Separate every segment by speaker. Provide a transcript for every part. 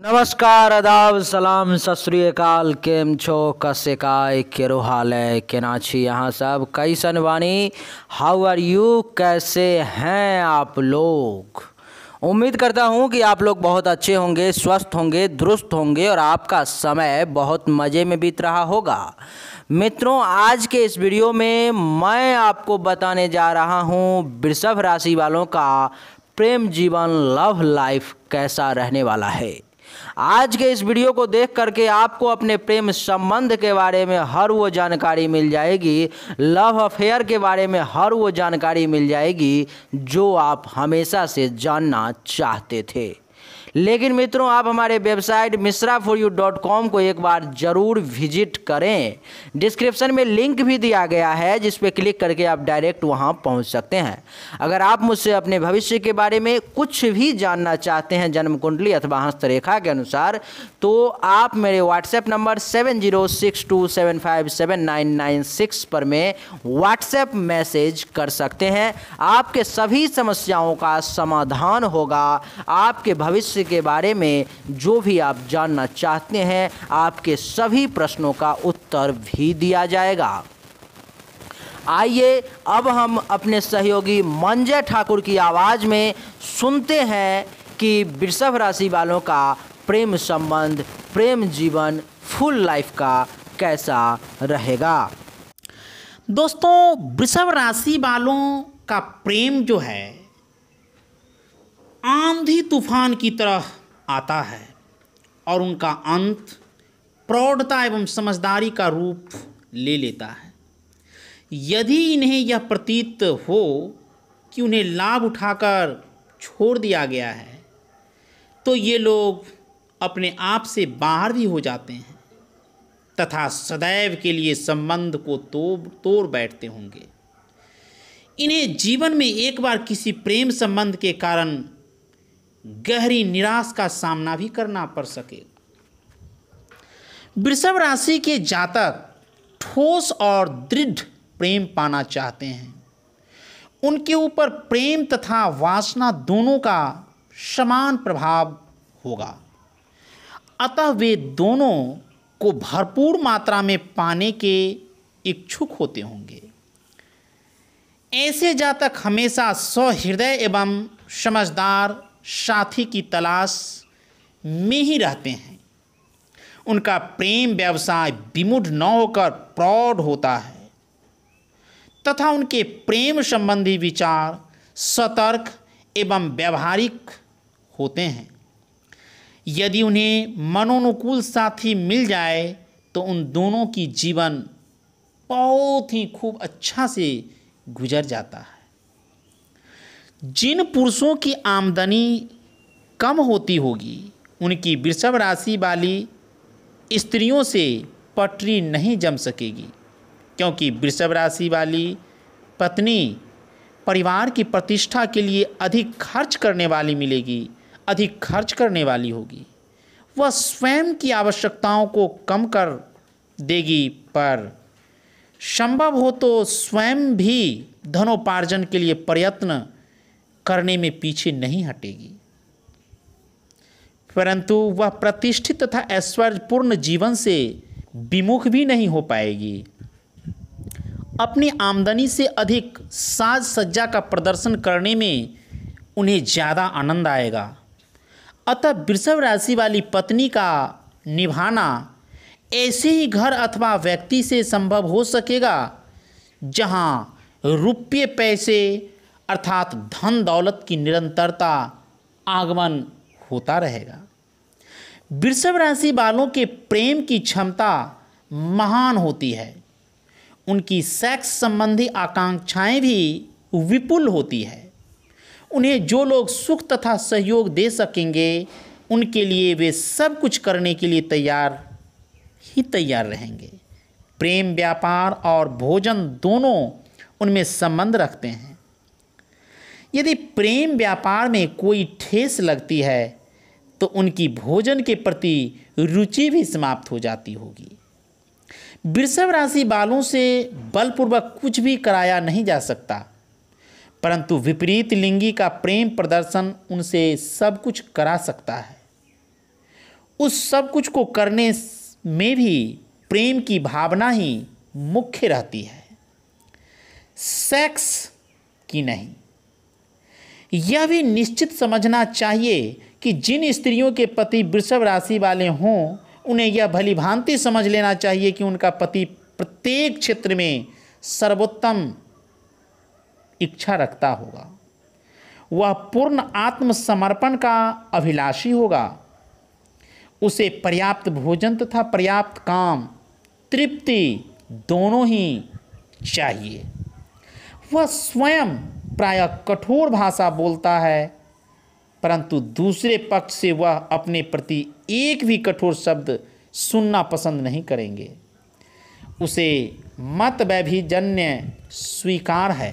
Speaker 1: नमस्कार, अदाब, सलाम सतरीकाल केम छो? कसिकाय केरो हाल है? केनाची यहाँ सब कैसन वानी हाउ आर यू कैसे हैं आप लोग? उम्मीद करता हूँ कि आप लोग बहुत अच्छे होंगे, स्वस्थ होंगे, दुरुस्त होंगे और आपका समय बहुत मज़े में बीत रहा होगा। मित्रों, आज के इस वीडियो में मैं आपको बताने जा रहा हूँ वृषभ राशि वालों का प्रेम जीवन लव लाइफ कैसा रहने वाला है। आज के इस वीडियो को देख करके आपको अपने प्रेम संबंध के बारे में हर वो जानकारी मिल जाएगी लव अफेयर के बारे में हर वो जानकारी मिल जाएगी, जो आप हमेशा से जानना चाहते थे। लेकिन मित्रों, आप हमारे website Mishra for you dot com को एक बार ज़रूर विज़िट करें। डिस्क्रिप्शन में लिंक भी दिया गया है, जिस पर क्लिक करके आप डायरेक्ट वहाँ पहुँच सकते हैं। अगर आप मुझसे अपने भविष्य के बारे में कुछ भी जानना चाहते हैं जन्म कुंडली अथवा हस्तरेखा के अनुसार तो आप मेरे WhatsApp number seven zero six two seven five seven nine nine six पर में व्हाट्सएप मैसेज कर सकते हैं। आपके सभी समस्याओं का समाधान होगा। आपके भविष्य के बारे में जो भी आप जानना चाहते हैं, आपके सभी प्रश्नों का उत्तर भी दिया जाएगा। आइए, अब हम अपने सहयोगी मंजय ठाकुर की आवाज़ में सुनते हैं कि वृषभ राशि वालों का प्रेम संबंध, प्रेम जीवन, फुल लाइफ का कैसा रहेगा।
Speaker 2: दोस्तों, वृषभ राशि वालों का प्रेम जो है आंधी तूफ़ान की तरह आता है और उनका अंत प्रौढ़ता एवं समझदारी का रूप ले लेता है। यदि इन्हें यह प्रतीत हो कि उन्हें लाभ उठाकर छोड़ दिया गया है तो ये लोग अपने आप से बाहर भी हो जाते हैं तथा सदैव के लिए संबंध को तो, तोड़ बैठते होंगे। इन्हें जीवन में एक बार किसी प्रेम संबंध के कारण गहरी निराश का सामना भी करना पड़ सकेगा वृषभ राशि के जातक ठोस और दृढ़ प्रेम पाना चाहते हैं। उनके ऊपर प्रेम तथा वासना दोनों का समान प्रभाव होगा। अतः वे दोनों को भरपूर मात्रा में पाने के इच्छुक होते होंगे। ऐसे जातक हमेशा सहृदय एवं समझदार साथी की तलाश में ही रहते हैं। उनका प्रेम व्यवसाय विमुड न होकर प्रौढ़ होता है तथा उनके प्रेम संबंधी विचार सतर्क एवं व्यवहारिक होते हैं। यदि उन्हें मनोनुकूल साथी मिल जाए तो उन दोनों की जीवन बहुत ही खूब अच्छा से गुजर जाता है। जिन पुरुषों की आमदनी कम होती होगी, उनकी वृषभ राशि वाली स्त्रियों से पटरी नहीं जम सकेगी, क्योंकि वृषभ राशि वाली पत्नी परिवार की प्रतिष्ठा के लिए अधिक खर्च करने वाली मिलेगी, अधिक खर्च करने वाली होगी। वह स्वयं की आवश्यकताओं को कम कर देगी, पर संभव हो तो स्वयं भी धनोपार्जन के लिए प्रयत्न करने में पीछे नहीं हटेगी। परंतु वह प्रतिष्ठित तथा ऐश्वर्यपूर्ण जीवन से विमुख भी नहीं हो पाएगी। अपनी आमदनी से अधिक साज सज्जा का प्रदर्शन करने में उन्हें ज़्यादा आनंद आएगा। अतः वृषभ राशि वाली पत्नी का निभाना ऐसे ही घर अथवा व्यक्ति से संभव हो सकेगा, जहाँ रुपये पैसे अर्थात धन दौलत की निरंतरता आगमन होता रहेगा। वृषभ राशि वालों के प्रेम की क्षमता महान होती है। उनकी सेक्स संबंधी आकांक्षाएँ भी विपुल होती है। उन्हें जो लोग सुख तथा सहयोग दे सकेंगे, उनके लिए वे सब कुछ करने के लिए तैयार ही तैयार रहेंगे। प्रेम, व्यापार और भोजन दोनों उनमें संबंध रखते हैं। यदि प्रेम व्यापार में कोई ठेस लगती है तो उनकी भोजन के प्रति रुचि भी समाप्त हो जाती होगी। वृषभ राशि बालों से बलपूर्वक कुछ भी कराया नहीं जा सकता, परंतु विपरीत लिंगी का प्रेम प्रदर्शन उनसे सब कुछ करा सकता है। उस सब कुछ को करने में भी प्रेम की भावना ही मुख्य रहती है। सेक्स की नहीं यह भी निश्चित समझना चाहिए कि जिन स्त्रियों के पति वृषभ राशि वाले हों, उन्हें यह भली भांति समझ लेना चाहिए कि उनका पति प्रत्येक क्षेत्र में सर्वोत्तम इच्छा रखता होगा। वह पूर्ण आत्मसमर्पण का अभिलाषी होगा। उसे पर्याप्त भोजन तथा पर्याप्त काम, तृप्ति दोनों ही चाहिए। वह स्वयं प्रायः कठोर भाषा बोलता है, परंतु दूसरे पक्ष से वह अपने प्रति एक भी कठोर शब्द सुनना पसंद नहीं करेंगे। उसे मत वैभिजन्य स्वीकार है।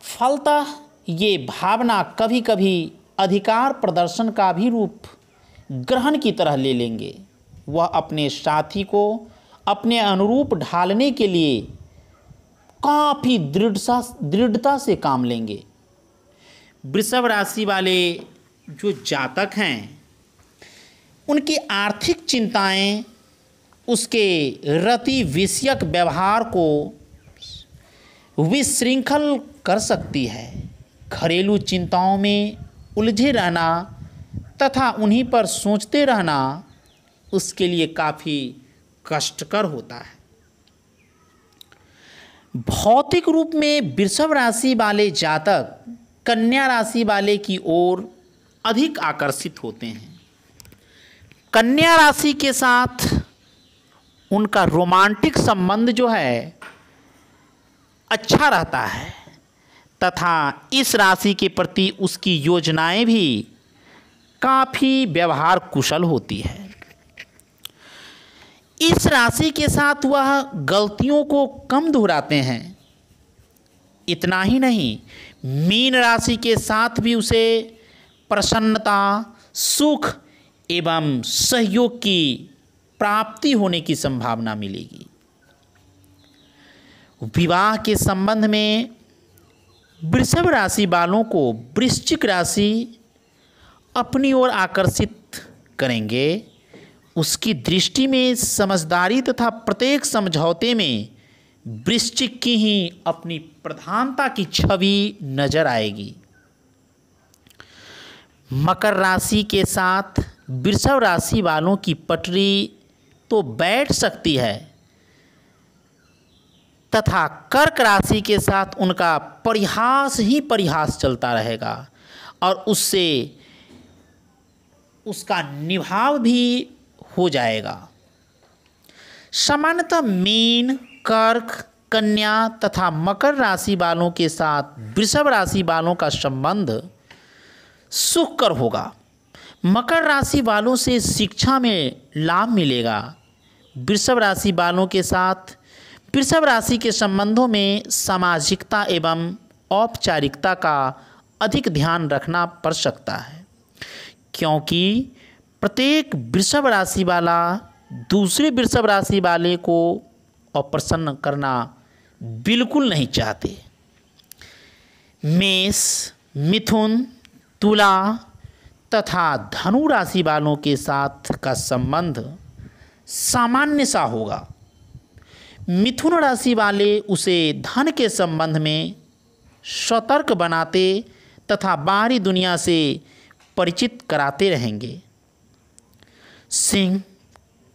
Speaker 2: फलतः ये भावना कभी कभी अधिकार प्रदर्शन का भी रूप ग्रहण की तरह ले लेंगे। वह अपने साथी को अपने अनुरूप ढालने के लिए काफ़ी दृढ़ता दृढ़ता से काम लेंगे। वृषभ राशि वाले जो जातक हैं, उनकी आर्थिक चिंताएँ, उसके रति विषयक व्यवहार को विशृंखल कर सकती है। घरेलू चिंताओं में उलझे रहना तथा उन्हीं पर सोचते रहना उसके लिए काफ़ी कष्टकर होता है। भौतिक रूप में वृषभ राशि वाले जातक कन्या राशि वाले की ओर अधिक आकर्षित होते हैं। कन्या राशि के साथ उनका रोमांटिक संबंध जो है अच्छा रहता है, तथा इस राशि के प्रति उसकी योजनाएँ भी काफ़ी व्यवहार कुशल होती है। इस राशि के साथ वह गलतियों को कम दोहराते हैं। इतना ही नहीं, मीन राशि के साथ भी उसे प्रसन्नता, सुख एवं सहयोग की प्राप्ति होने की संभावना मिलेगी। विवाह के संबंध में वृषभ राशि वालों को वृश्चिक राशि अपनी ओर आकर्षित करेंगे। उसकी दृष्टि में, समझदारी तथा प्रत्येक समझौते में वृश्चिक की ही अपनी प्रधानता की छवि नज़र आएगी। मकर राशि के साथ वृषभ राशि वालों की पटरी तो बैठ सकती है, तथा कर्क राशि के साथ उनका परिहास ही परिहास चलता रहेगा, और उससे उसका निभाव भी हो जाएगा। सामान्यतः मीन, कर्क, कन्या तथा मकर राशि वालों के साथ वृषभ राशि वालों का संबंध सुखकर होगा। मकर राशि वालों से शिक्षा में लाभ मिलेगा। वृषभ राशि वालों के साथ वृषभ राशि के संबंधों में सामाजिकता एवं औपचारिकता का अधिक ध्यान रखना पड़ सकता है, क्योंकि प्रत्येक वृषभ राशि वाला दूसरे वृषभ राशि वाले को अप्रसन्न करना बिल्कुल नहीं चाहते। मेष, मिथुन, तुला तथा धनु राशि वालों के साथ का संबंध सामान्य सा होगा। मिथुन राशि वाले उसे धन के संबंध में सतर्क बनाते तथा बाहरी दुनिया से परिचित कराते रहेंगे। सिंह,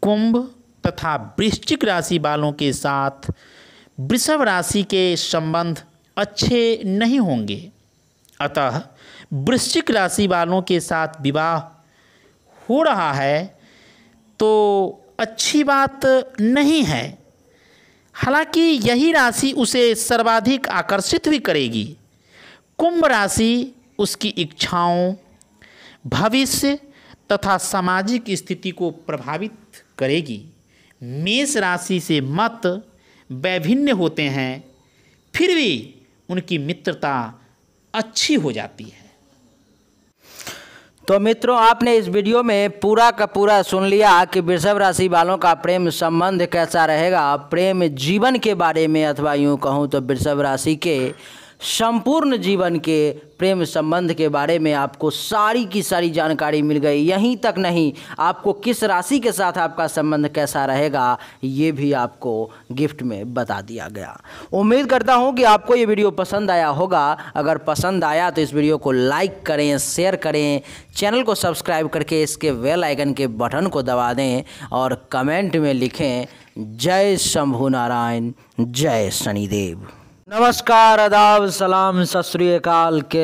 Speaker 2: कुंभ तथा वृश्चिक राशि वालों के साथ वृषभ राशि के संबंध अच्छे नहीं होंगे। अतः वृश्चिक राशि वालों के साथ विवाह हो रहा है तो अच्छी बात नहीं है। हालाँकि यही राशि उसे सर्वाधिक आकर्षित भी करेगी। कुंभ राशि उसकी इच्छाओं, भविष्य तथा सामाजिक स्थिति को प्रभावित करेगी। मेष राशि से मत वैभिन्न होते हैं, फिर भी उनकी मित्रता अच्छी हो जाती है।
Speaker 1: तो मित्रों, आपने इस वीडियो में पूरा का पूरा सुन लिया कि वृषभ राशि वालों का प्रेम संबंध कैसा रहेगा। प्रेम जीवन के बारे में अथवा यूँ कहूँ तो वृषभ राशि के संपूर्ण जीवन के प्रेम संबंध के बारे में आपको सारी की सारी जानकारी मिल गई। यहीं तक नहीं, आपको किस राशि के साथ आपका संबंध कैसा रहेगा, ये भी आपको गिफ्ट में बता दिया गया। उम्मीद करता हूँ कि आपको ये वीडियो पसंद आया होगा। अगर पसंद आया तो इस वीडियो को लाइक करें, शेयर करें, चैनल को सब्सक्राइब करके इसके बेल आइकन के बटन को दबा दें और कमेंट में लिखें, जय शंभु नारायण, जय शनिदेव। नमस्कार अदाब सलाम सत श्रीकाल के